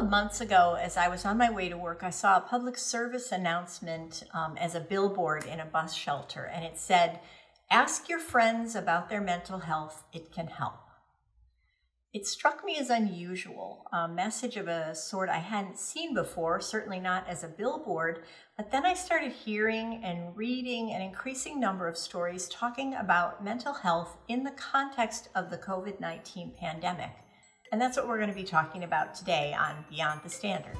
of months ago, as I was on my way to work, I saw a public service announcement um, as a billboard in a bus shelter, and it said, Ask your friends about their mental health, it can help. It struck me as unusual, a message of a sort I hadn't seen before, certainly not as a billboard, but then I started hearing and reading an increasing number of stories talking about mental health in the context of the COVID 19 pandemic. And that's what we're going to be talking about today on Beyond the Standard.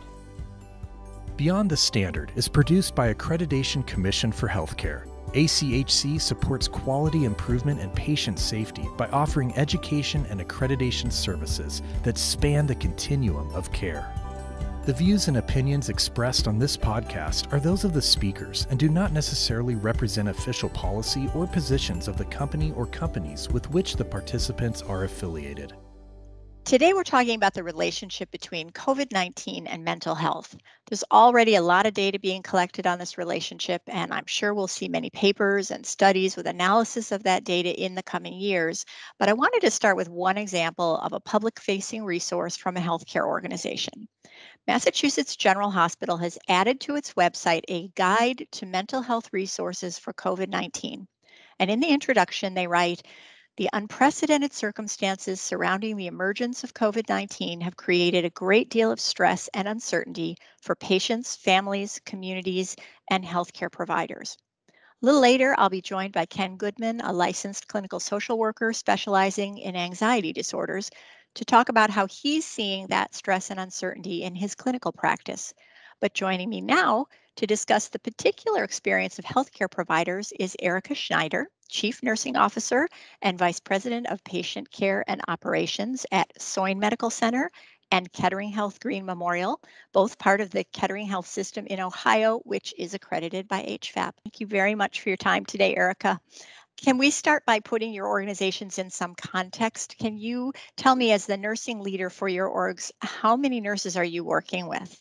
Beyond the Standard is produced by Accreditation Commission for Healthcare ACHC supports quality improvement and patient safety by offering education and accreditation services that span the continuum of care. The views and opinions expressed on this podcast are those of the speakers and do not necessarily represent official policy or positions of the company or companies with which the participants are affiliated. Today, we're talking about the relationship between COVID 19 and mental health. There's already a lot of data being collected on this relationship, and I'm sure we'll see many papers and studies with analysis of that data in the coming years. But I wanted to start with one example of a public facing resource from a healthcare organization. Massachusetts General Hospital has added to its website a guide to mental health resources for COVID 19. And in the introduction, they write, the unprecedented circumstances surrounding the emergence of COVID 19 have created a great deal of stress and uncertainty for patients, families, communities, and healthcare providers. A little later, I'll be joined by Ken Goodman, a licensed clinical social worker specializing in anxiety disorders, to talk about how he's seeing that stress and uncertainty in his clinical practice. But joining me now to discuss the particular experience of healthcare providers is Erica Schneider, Chief Nursing Officer and Vice President of Patient Care and Operations at Soin Medical Center and Kettering Health Greene Memorial, both part of the Kettering Health System in Ohio, which is accredited by HFAP. Thank you very much for your time today, Erica. Can we start by putting your organizations in some context? Can you tell me, as the nursing leader for your orgs, how many nurses are you working with?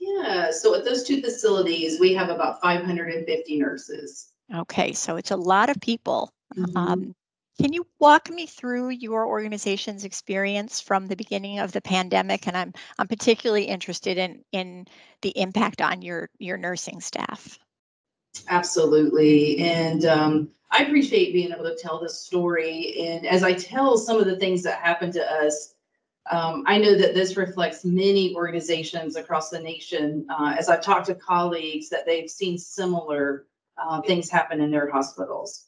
Yeah, so at those two facilities, we have about 550 nurses. Okay, so it's a lot of people. Mhm. Um, can you walk me through your organization's experience from the beginning of the pandemic? And I'm I'm particularly interested in in the impact on your your nursing staff. Absolutely. And um, I appreciate being able to tell this story. And as I tell some of the things that happened to us, um, I know that this reflects many organizations across the nation. Uh, as I've talked to colleagues, that they've seen similar uh, things happen in their hospitals.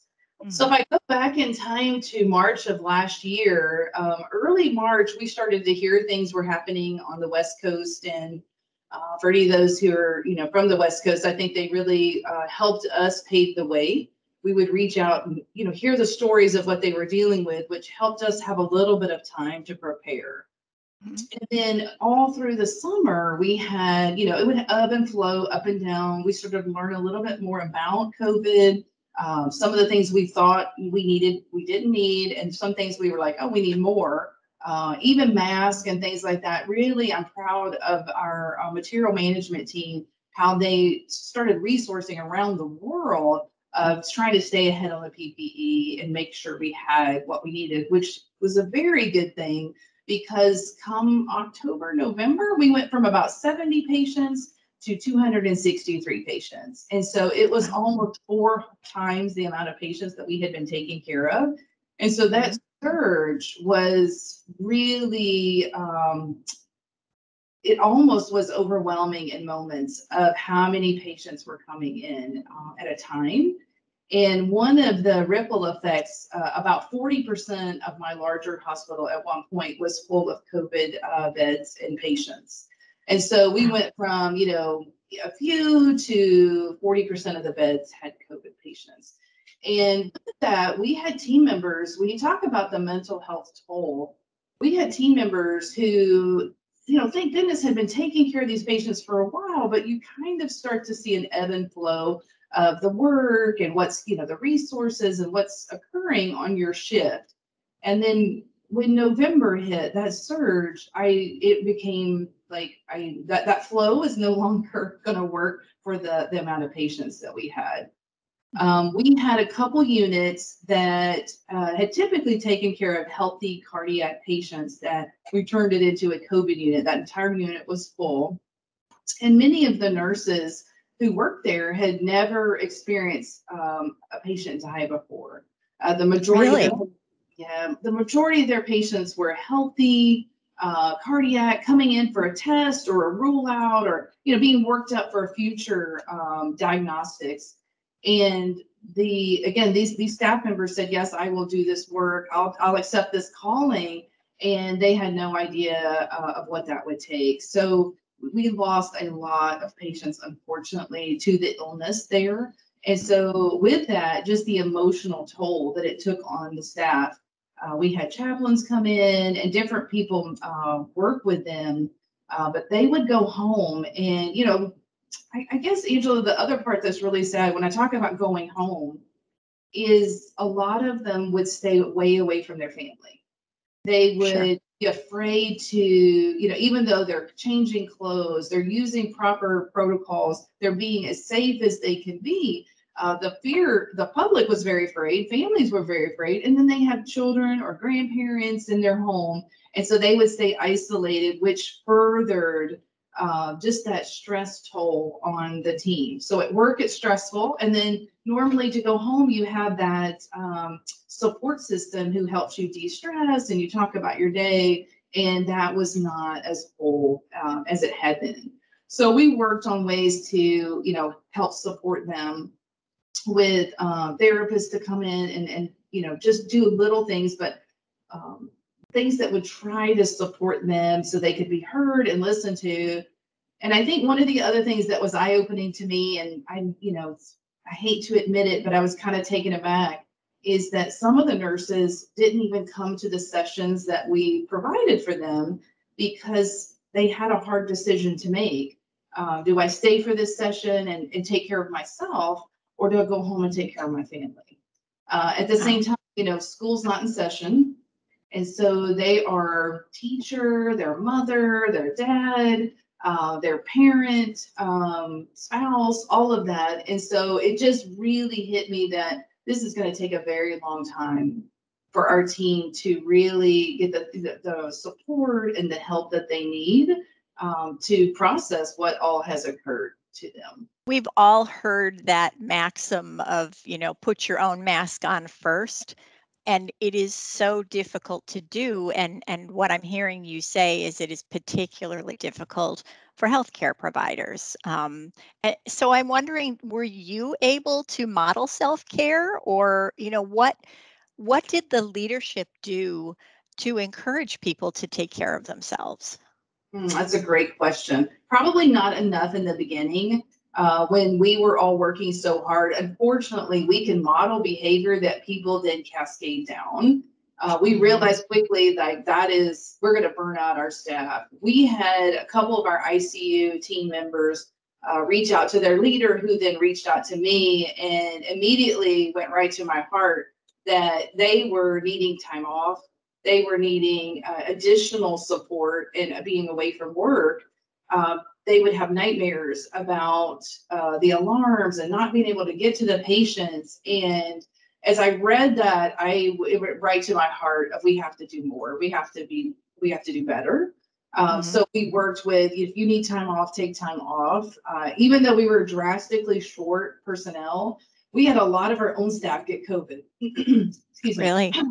So if I go back in time to March of last year, um, early March, we started to hear things were happening on the West Coast. And uh, for any of those who are, you know, from the West Coast, I think they really uh, helped us pave the way. We would reach out and, you know, hear the stories of what they were dealing with, which helped us have a little bit of time to prepare. Mhm. And then all through the summer, we had, you know, it would ebb and flow up and down. We started to learn a little bit more about COVID. Um, some of the things we thought we needed, we didn't need, and some things we were like, oh, we need more. Uh, even masks and things like that. Really, I'm proud of our uh, material management team, how they started resourcing around the world of trying to stay ahead on the PPE and make sure we had what we needed, which was a very good thing because come October, November, we went from about 70 patients to 263 patients. And so it was almost four times the amount of patients that we had been taking care of. And so that surge was really, um, it almost was overwhelming in moments of how many patients were coming in uh, at a time. And one of the ripple effects, uh, about 40% of my larger hospital at one point was full of COVID uh, beds and patients. And so we went from, you know, a few to 40% of the beds had COVID patients. And with that, we had team members, when you talk about the mental health toll, we had team members who, you know, thank goodness had been taking care of these patients for a while, but you kind of start to see an ebb and flow of the work and what's, you know, the resources and what's occurring on your shift. And then when November hit, that surge, I it became like I that that flow is no longer going to work for the the amount of patients that we had. Um, we had a couple units that uh, had typically taken care of healthy cardiac patients that we turned it into a COVID unit. That entire unit was full. And many of the nurses who worked there had never experienced um, a patient die before. Uh, the majority, Really? of, yeah, the majority of their patients were healthy, uh, cardiac, coming in for a test or a rule out, or you know, being worked up for future um, diagnostics. And the again, these these staff members said, "Yes, I will do this work. I'll I'll accept this calling." And they had no idea uh, of what that would take. So we lost a lot of patients, unfortunately, to the illness there. And so, with that, just the emotional toll that it took on the staff, uh, we had chaplains come in and different people uh, work with them, uh, but they would go home. And, you know, I, I guess, Angela, the other part that's really sad when I talk about going home is a lot of them would stay way away from their family. They would Sure. Afraid to, you know, even though they're changing clothes, they're using proper protocols, they're being as safe as they can be. Uh, the fear, the public was very afraid, families were very afraid, and then they have children or grandparents in their home. And so they would stay isolated, which furthered uh, just that stress toll on the team. So at work, it's stressful. And then normally to go home, you have that um, support system who helps you de stress and you talk about your day. And that was not as full um, as it had been. So we worked on ways to, you know, help support them with uh, therapists to come in and, and, you know, just do little things, but um, things that would try to support them so they could be heard and listened to. And I think one of the other things that was eye opening to me, and I, you know, I hate to admit it, but I was kind of taken aback, is that some of the nurses didn't even come to the sessions that we provided for them because they had a hard decision to make. Uh, do I stay for this session and, and take care of myself, or do I go home and take care of my family? Uh, at the same time, you know, school's not in session. And so they are teacher, their mother, their dad, uh, their parent, um, spouse, all of that. And so it just really hit me that this is going to take a very long time for our team to really get the, the, the support and the help that they need um, to process what all has occurred to them. We've all heard that maxim of, you know, put your own mask on first. And it is so difficult to do. And, and what I'm hearing you say is it is particularly difficult for healthcare providers. Um, eh, so I'm wondering, were you able to model self-care or, you know, what what did the leadership do to encourage people to take care of themselves? Hmm, that's a great question. Probably not enough in the beginning uh, when we were all working so hard. Unfortunately, we can model behavior that people then cascade down. Uh, we realized quickly that that is, we're going to burn out our staff. We had a couple of our ICU team members uh, reach out to their leader, who then reached out to me and immediately went right to my heart that they were needing time off they were needing uh, additional support and being away from work, um, they would have nightmares about uh, the alarms and not being able to get to the patients. And as I read that, I it went right to my heart of we have to do more. We have to be we have to do better. Um, Mhm. So we worked with if you need time off, take time off. Uh, even though we were drastically short personnel, we had a lot of our own staff get COVID. Excuse me. Really?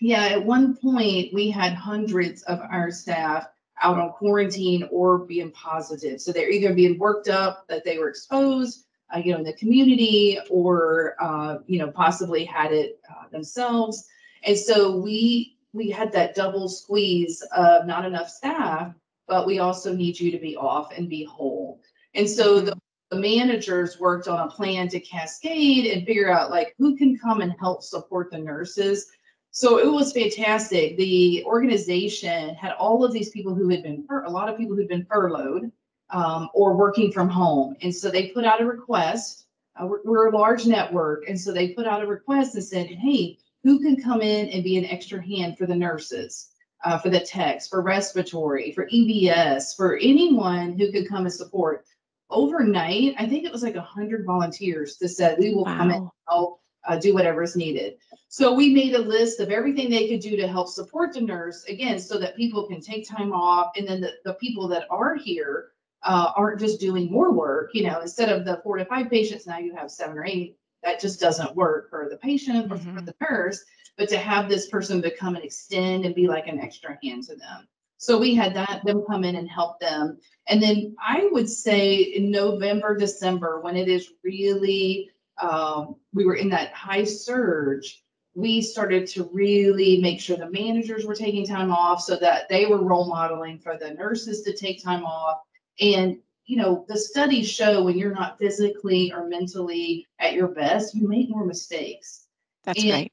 Yeah, at one point, we had hundreds of our staff out on quarantine or being positive. So they're either being worked up that they were exposed, uh, you know, in the community, or uh, you know, possibly had it uh, themselves. And so we we had that double squeeze of not enough staff, but we also need you to be off and be whole. And so the the managers worked on a plan to cascade and figure out like who can come and help support the nurses so it was fantastic. The organization had all of these people who had been, a lot of people who'd been furloughed um, or working from home. And so they put out a request. Uh, we're, we're a large network. And so they put out a request and said, hey, who can come in and be an extra hand for the nurses, uh, for the techs, for respiratory, for EVS, for anyone who could come and support? overnight, I think it was like a hundred volunteers that said, we will come and help uh, do whatever is needed. So we made a list of everything they could do to help support the nurse, again, so that people can take time off. And then the, the people that are here uh, aren't just doing more work, you know, instead of the four to five patients, now you have seven or eight. That just doesn't work for the patient or for Mhm. the nurse, but to have this person to come and extend and be like an extra hand to them. So we had that, them come in and help them. And then I would say in November, December, when it is really, um, we were in that high surge, we started to really make sure the managers were taking time off so that they were role modeling for the nurses to take time off. And, you know, the studies show when you're not physically or mentally at your best, you make more mistakes That's And- right.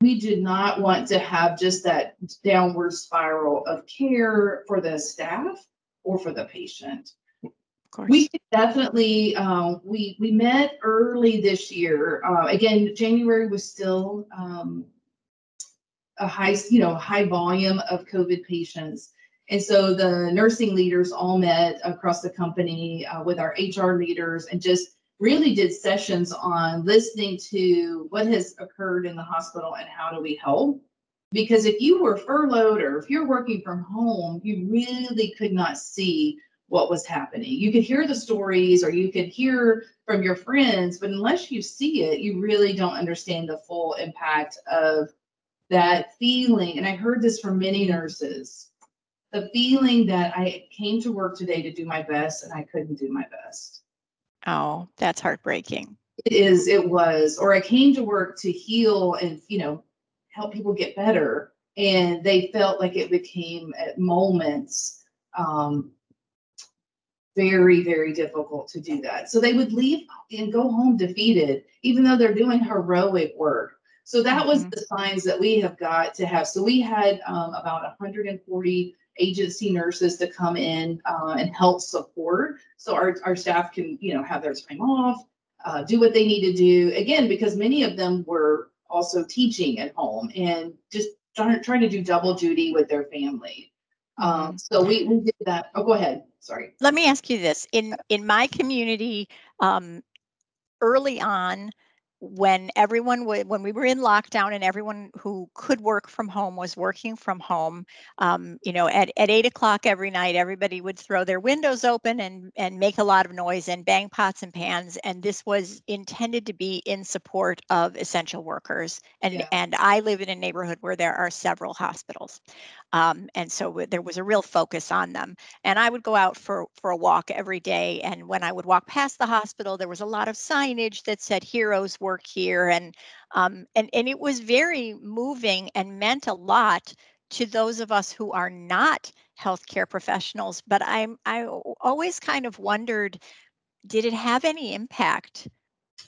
we did not want to have just that downward spiral of care for the staff or for the patient. Course. We definitely, um, we, we met early this year. Uh, again, January was still, um, a high, you know, high volume of COVID patients. And so the nursing leaders all met across the company, uh, with our HR leaders and just really did sessions on listening to what has occurred in the hospital and how do we help. Because if you were furloughed or if you're working from home, you really could not see what was happening. You could hear the stories or you could hear from your friends, but unless you see it, you really don't understand the full impact of that feeling. And I heard this from many nurses the feeling that I came to work today to do my best and I couldn't do my best. oh, that's heartbreaking. It is, it was, or I came to work to heal and, you know, help people get better. And they felt like it became at moments um, very, very difficult to do that. So they would leave and go home defeated, even though they're doing heroic work. So that was Mhm. the signs that we have got to have. So we had um, about 140 agency nurses to come in uh, and help support. So our, our staff can, you know, have their time off, uh, do what they need to do. Again, because many of them were also teaching at home and just trying, trying to do double duty with their family. Um, so we, we did that. Oh, go ahead. Sorry. Let me ask you this. In in my community, um, early on, when everyone would when we were in lockdown and everyone who could work from home was working from home um, you know at, at eight o'clock every night everybody would throw their windows open and and make a lot of noise and bang pots and pans and this was intended to be in support of essential workers and Yeah. and i live in a neighborhood where there are several hospitals um, and so there was a real focus on them and I would go out for for a walk every day. And when I would walk past the hospital, there was a lot of signage that said "Heroes work here," and um, and and it was very moving and meant a lot to those of us who are not healthcare professionals. But I'm I always kind of wondered, did it have any impact?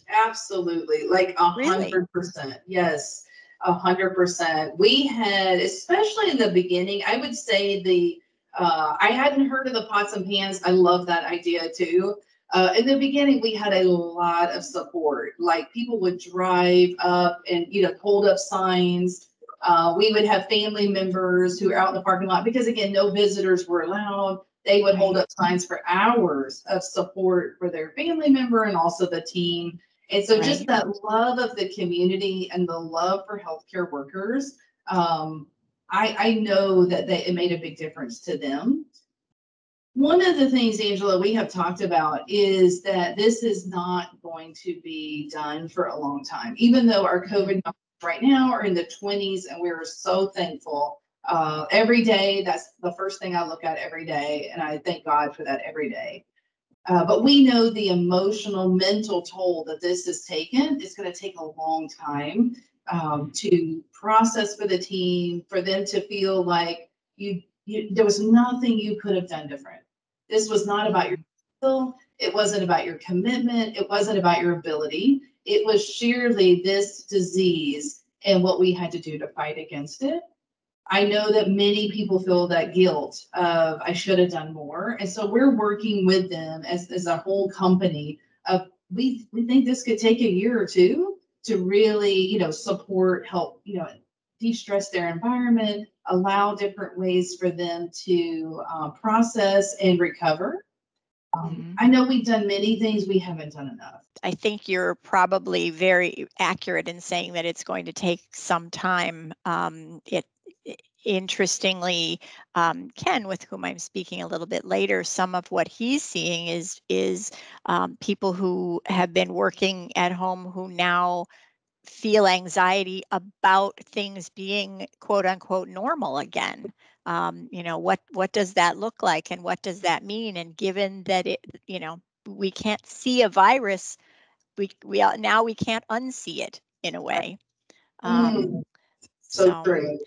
Absolutely, like a hundred percent. Yes, a hundred percent. We had, especially in the beginning, I would say the, uh, I hadn't heard of the pots and pans. I love that idea too. Uh, in the beginning, we had a lot of support. Like people would drive up and, you know, hold up signs. Uh, we would have family members who are out in the parking lot because again, no visitors were allowed. They would hold up signs for hours of support for their family member and also the team. And so just that love of the community and the love for healthcare workers, um, I, I know that they, it made a big difference to them. One of the things, Angela, we have talked about is that this is not going to be done for a long time, even though our COVID numbers right now are in the 20s and we're so thankful. Uh, every day, that's the first thing I look at every day, and I thank God for that every day. Uh, but we know the emotional, mental toll that this has taken. It's going to take a long time um, to process for the team, for them to feel like you, you, there was nothing you could have done different. This was not about your skill. It wasn't about your commitment. It wasn't about your ability. It was sheerly this disease and what we had to do to fight against it. I know that many people feel that guilt of I should have done more. And so we're working with them as, as a whole company of we we think this could take a year or two to really, you know, support, help, you know, de-stress their environment, allow different ways for them to uh, process and recover. Um, mm-hmm. I know we've done many things, we haven't done enough. I think you're probably very accurate in saying that it's going to take some time. Um, it, interestingly, um, Ken, with whom I'm speaking a little bit later, some of what he's seeing is is um, people who have been working at home who now feel anxiety about things being quote unquote normal again. Um, you know what what does that look like and what does that mean? And given that it you know we can't see a virus we we now we can't unsee it in a way. Um, mm, so, so true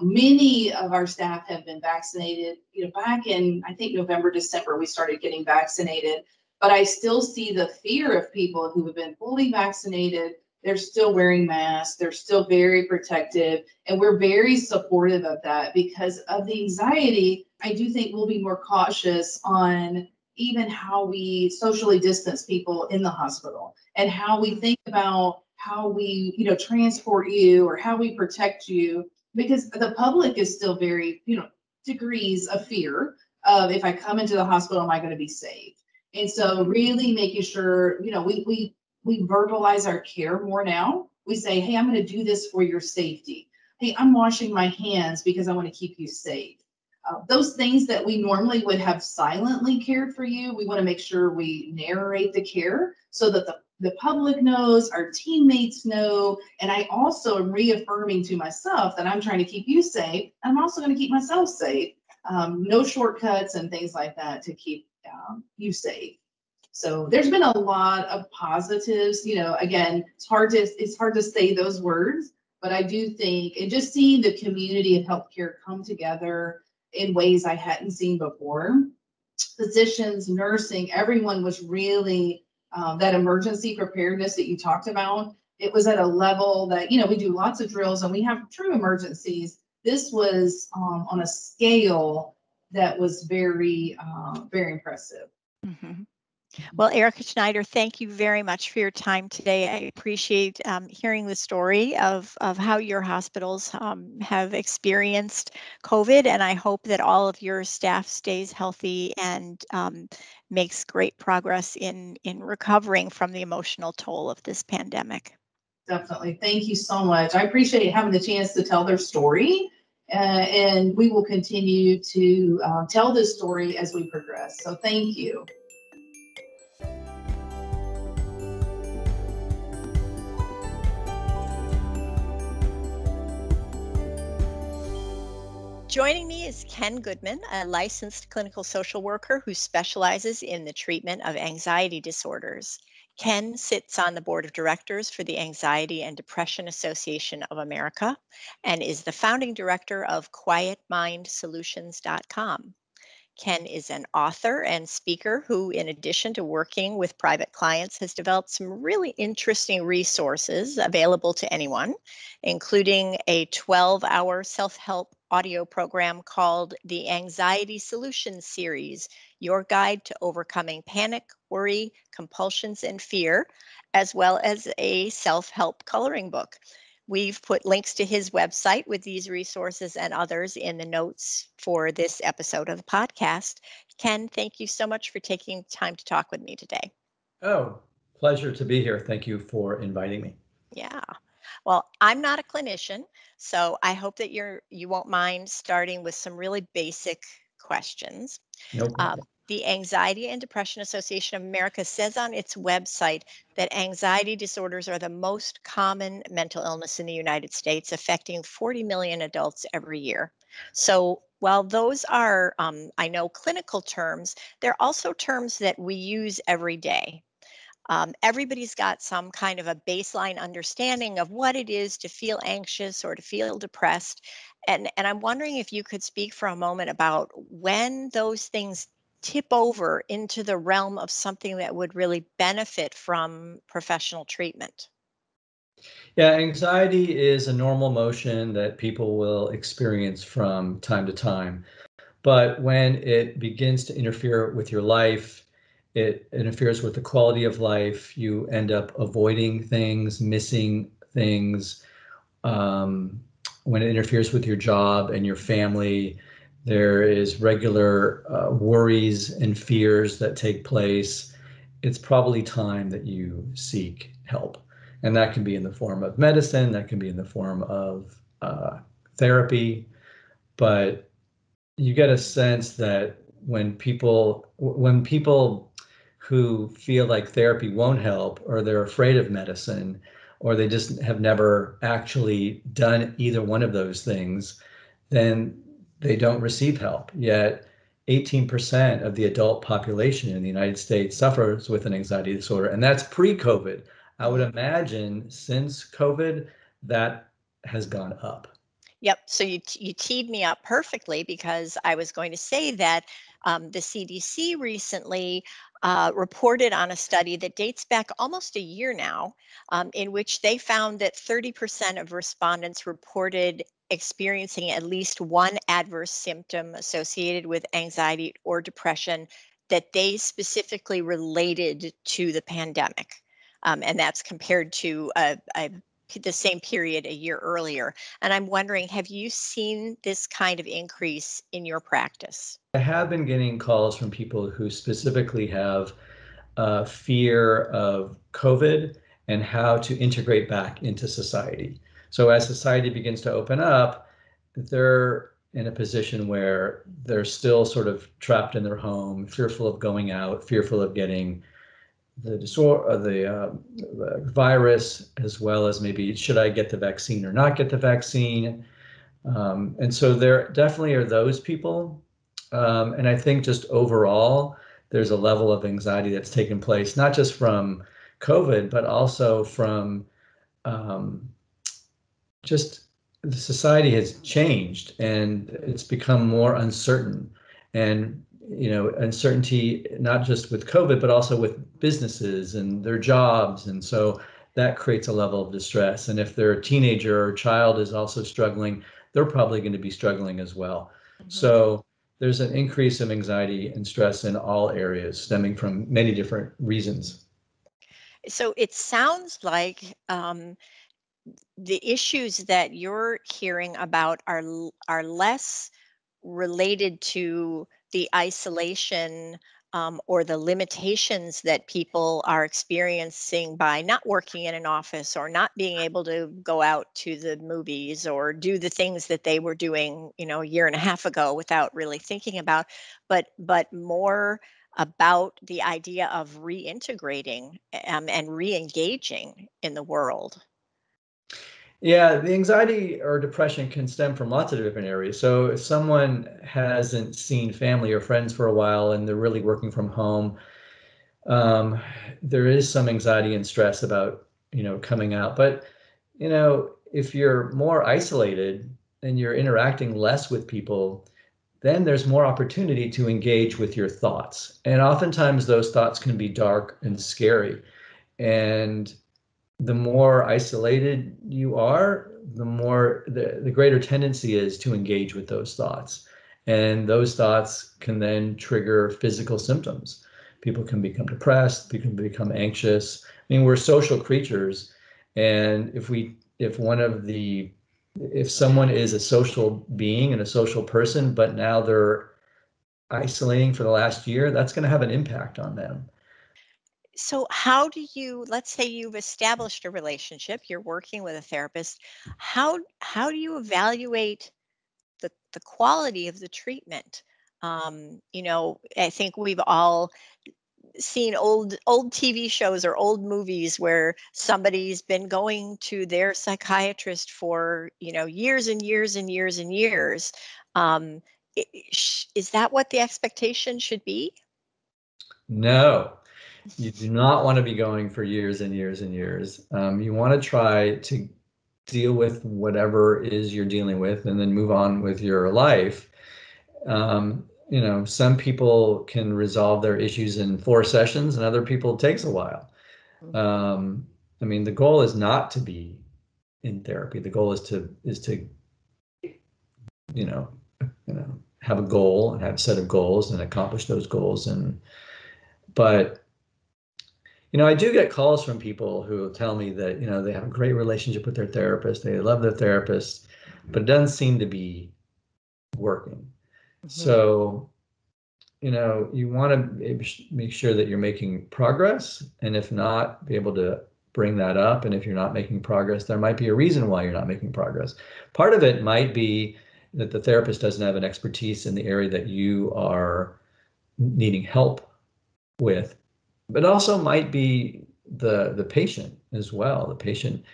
many of our staff have been vaccinated. You know back in i think november december we started getting vaccinated but i still see the fear of people who have been fully vaccinated. They're still wearing masks. They're still very protective and we're very supportive of that because of the anxiety. I do think we'll be more cautious on even how we socially distance people in the hospital and how we think about how we you know transport you or how we protect you because the public is still very you know degrees of fear of if i come into the hospital am i going to be safe and so really making sure you know we we we verbalize our care more now. We say, hey, I'm going to do this for your safety. Hey, I'm washing my hands because I want to keep you safe. Uh, those things that we normally would have silently cared for you, we want to make sure we narrate the care so that the, the public knows, our teammates know. And I also am reaffirming to myself that I'm trying to keep you safe. I'm also going to keep myself safe. Um, no shortcuts and things like that to keep um, you safe. So there's been a lot of positives. You know, again, it's hard to it's hard to say those words, but I do think and just seeing the community of healthcare come together in ways I hadn't seen before. Physicians, nursing, everyone was really um, that emergency preparedness that you talked about. It was at a level that you know we do lots of drills and we have true emergencies. This was um, on a scale that was very, uh, very impressive. Mm-hmm. Well, Erica Schneider, thank you very much for your time today. I appreciate um, hearing the story of, of how your hospitals um, have experienced COVID, and I hope that all of your staff stays healthy and um, makes great progress in, in recovering from the emotional toll of this pandemic. Definitely. Thank you so much. I appreciate having the chance to tell their story. Uh, and we will continue to uh, tell this story as we progress. So thank you. Joining me is Ken Goodman, a licensed clinical social worker who specializes in the treatment of anxiety disorders. Ken sits on the board of directors for the Anxiety and Depression Association of America and is the founding director of QuietMindSolutions.com. Ken is an author and speaker who, in addition to working with private clients, has developed some really interesting resources available to anyone, including a 12 hour self help audio program called the Anxiety Solution Series Your Guide to Overcoming Panic, Worry, Compulsions, and Fear, as well as a self help coloring book. We've put links to his website with these resources and others in the notes for this episode of the podcast. Ken, thank you so much for taking time to talk with me today. Oh, pleasure to be here. Thank you for inviting me. Yeah. Well, I'm not a clinician, so I hope that you're you won't mind starting with some really basic questions. No um, the Anxiety and Depression Association of America says on its website that anxiety disorders are the most common mental illness in the United States, affecting 40 million adults every year. So, while those are, um, I know, clinical terms, they're also terms that we use every day. Um, everybody's got some kind of a baseline understanding of what it is to feel anxious or to feel depressed. And, and I'm wondering if you could speak for a moment about when those things tip over into the realm of something that would really benefit from professional treatment. Yeah, anxiety is a normal emotion that people will experience from time to time. But when it begins to interfere with your life, it interferes with the quality of life. You end up avoiding things, missing things. Um, when it interferes with your job and your family, there is regular uh, worries and fears that take place, it's probably time that you seek help. And that can be in the form of medicine, that can be in the form of uh, therapy, but you get a sense that when people when people who feel like therapy won't help or they're afraid of medicine or they just have never actually done either one of those things then they don't receive help yet 18% of the adult population in the United States suffers with an anxiety disorder, and that's pre COVID. I would imagine since COVID, that has gone up. Yep. So you, you teed me up perfectly because I was going to say that um, the CDC recently uh, reported on a study that dates back almost a year now, um, in which they found that 30% of respondents reported experiencing at least one adverse symptom associated with anxiety or depression that they specifically related to the pandemic. Um, and that's compared to a, a, the same period a year earlier. And I'm wondering, have you seen this kind of increase in your practice? I have been getting calls from people who specifically have uh, fear of COVID and how to integrate back into society. So as society begins to open up, they're in a position where they're still sort of trapped in their home, fearful of going out, fearful of getting the disorder, uh, the, uh, the virus, as well as maybe should I get the vaccine or not get the vaccine. Um, and so there definitely are those people. Um, and I think just overall, there's a level of anxiety that's taken place, not just from COVID, but also from um, just the society has changed and it's become more uncertain and you know uncertainty not just with covid but also with businesses and their jobs. And so that creates a level of distress. And if their teenager or child is also struggling they're probably going to be struggling as well. Mm-hmm. so there's an increase of anxiety and stress in all areas stemming from many different reasons. So it sounds like um, the issues that you're hearing about are are less related to the isolation um, or the limitations that people are experiencing by not working in an office or not being able to go out to the movies or do the things that they were doing you know a year and a half ago without really thinking about but but more about the idea of reintegrating um, and re-engaging in the world yeah, the anxiety or depression can stem from lots of different areas. So if someone hasn't seen family or friends for a while and they're really working from home, um, there is some anxiety and stress about you know coming out. But you know, if you're more isolated and you're interacting less with people, then there's more opportunity to engage with your thoughts. And oftentimes those thoughts can be dark and scary. And the more isolated you are, the more the, the greater tendency is to engage with those thoughts. And those thoughts can then trigger physical symptoms. People can become depressed, people can become anxious. I mean, we're social creatures. And if we if one of the if someone is a social being and a social person, but now they're isolating for the last year, that's going to have an impact on them so how do you let's say you've established a relationship you're working with a therapist how how do you evaluate the the quality of the treatment? Um, you know i think we've all seen old old tv shows or old movies where somebody's been going to their psychiatrist for you know years and years and years and years. Um, is that what the expectation should be? No you do not want to be going for years and years and years. Um, you want to try to deal with whatever is you're dealing with and then move on with your life. Um, you know, some people can resolve their issues in four sessions and other people it takes a while. Um, I mean, the goal is not to be in therapy. The goal is to is to you know, you know, have a goal and have a set of goals and accomplish those goals and but you know, I do get calls from people who tell me that, you know, they have a great relationship with their therapist, they love their therapist, but it doesn't seem to be working. Mm-hmm. So, you know, you want to make sure that you're making progress. And if not, be able to bring that up. And if you're not making progress, there might be a reason why you're not making progress. Part of it might be that the therapist doesn't have an expertise in the area that you are needing help with, but also might be the the patient as well. The patient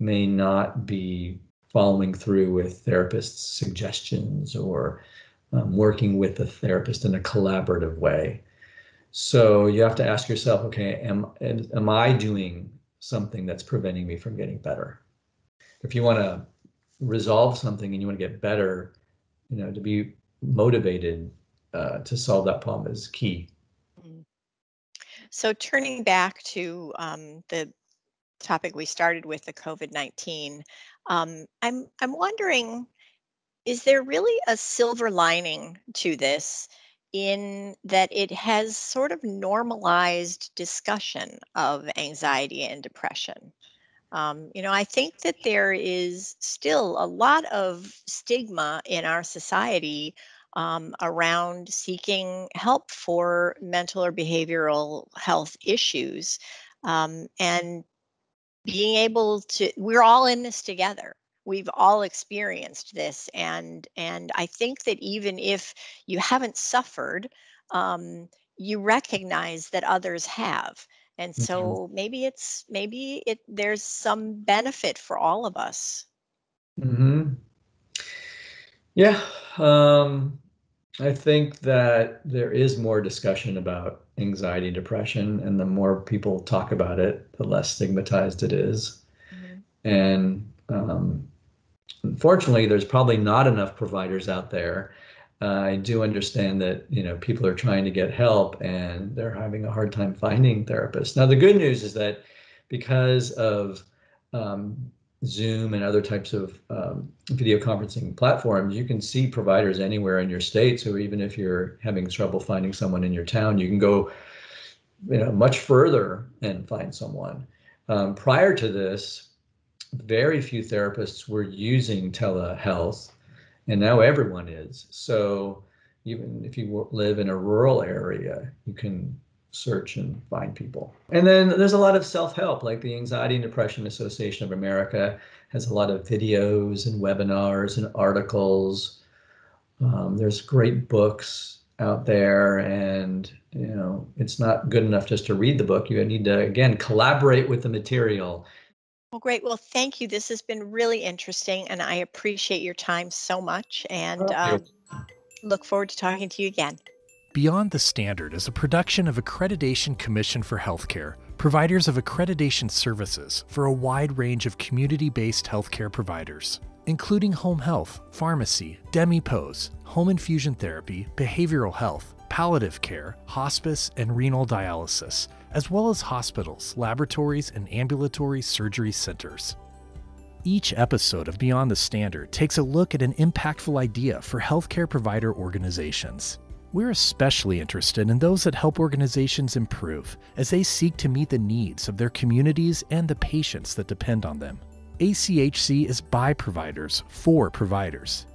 may not be following through with therapist's suggestions or um, working with the therapist in a collaborative way. So you have to ask yourself, okay, am am I doing something that's preventing me from getting better? If you want to resolve something and you want to get better, you know, to be motivated uh, to solve that problem is key. So turning back to um, the topic we started with, the COVID-19, um, I'm I'm wondering, is there really a silver lining to this? in that it has sort of normalized discussion of anxiety and depression. Um, you know, I think that there is still a lot of stigma in our society um, around seeking help for mental or behavioral health issues. Um, and being able to, we're all in this together. We've all experienced this, and and I think that even if you haven't suffered, um, you recognize that others have and mm-hmm. so mm-hmm. maybe it's maybe it there's some benefit for all of us hmm yeah um i think that there is more discussion about anxiety and depression and the more people talk about it the less stigmatized it is. Mm-hmm. and um, unfortunately there's probably not enough providers out there uh, I do understand that you know people are trying to get help and they're having a hard time finding therapists. Now the good news is that because of um, Zoom and other types of um, video conferencing platforms, you can see providers anywhere in your state. So even if you're having trouble finding someone in your town, you can go you know much further and find someone. Um, prior to this, very few therapists were using telehealth and now everyone is. So even if you live in a rural area, you can search and find people. And then there's a lot of self-help, like the Anxiety and Depression Association of America has a lot of videos and webinars and articles. Um, there's great books out there, and you know it's not good enough just to read the book. You need to again collaborate with the material well, great. Well, thank you. This has been really interesting, and I appreciate your time so much. And um, look forward to talking to you again. Beyond the Standard is a production of Accreditation Commission for Healthcare, providers of accreditation services for a wide range of community based healthcare providers, including home health, pharmacy, DMEPOS, home infusion therapy, behavioral health, palliative care, hospice, and renal dialysis as well as hospitals, laboratories, and ambulatory surgery centers. Each episode of Beyond the Standard takes a look at an impactful idea for healthcare provider organizations. We're especially interested in those that help organizations improve as they seek to meet the needs of their communities and the patients that depend on them. ACHC is by providers for providers.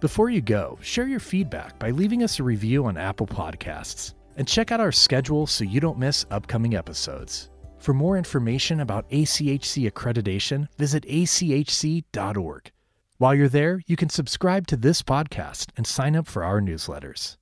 Before you go, share your feedback by leaving us a review on Apple Podcasts and check out our schedule so you don't miss upcoming episodes. For more information about ACHC accreditation, visit achc.org. While you're there, you can subscribe to this podcast and sign up for our newsletters.